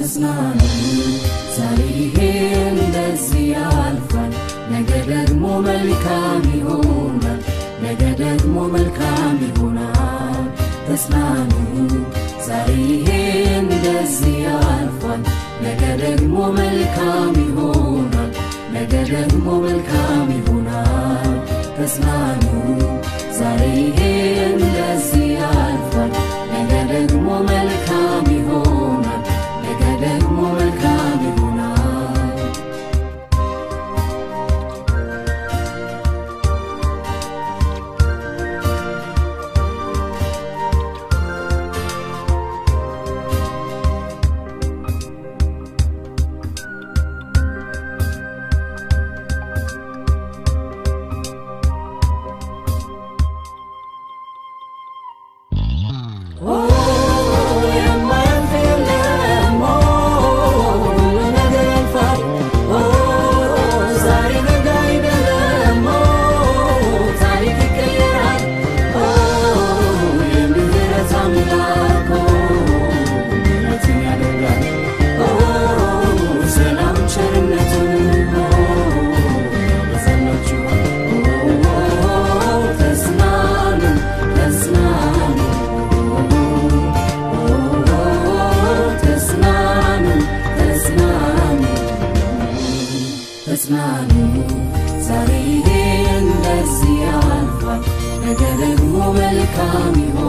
ተጽናኑ ዛሬ ይሄ እንደዚህ መልካም ይሆናል። ነገ መልካም ይሆናል። ዛሬ ይሄ እንደዚህ ያልፋል። መልካም ይሆናል። ነገ መልካም ይሆናል። ዛሬ ይሄ ናኑ ዛሬ እንደዚህ አልፏል ነገ ደግሞ መልካም ይሆ